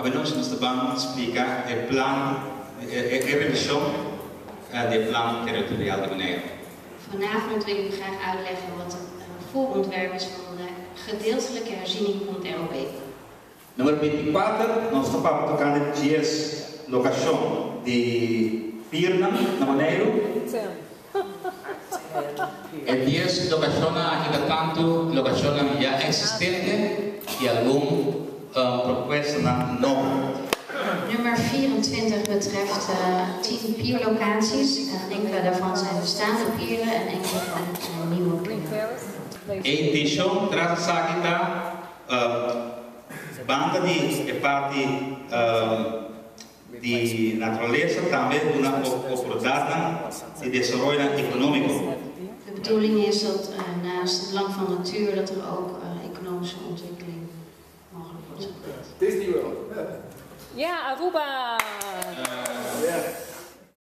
A nós nos vamos explicar o plano, a revisão do plano territorial de Bonaire. Vanavond wil ik u graag uitleggen wat het eh, voorontwerp is van de gedeeltelijke herziening van het ROB. Número 24, nós estamos tocando 10 locação de Pirna, na Bonaire. El 10 localiza ainda tanto localiza já existente e algum uh, na nova. Nummer 24 betreft uh, 10 pierlocaties. Uh, enkele daarvan zijn bestaande pieren en enkele zijn nieuwe pieren. E traz kita uh, banda de, de parte uh, de natureza também uma oportunidade de desenvolvimento econômico. De bedoeling is dat uh, naast het land van natuur dat er ook uh, economische ontwikkeling Zero. yeah, Aruba.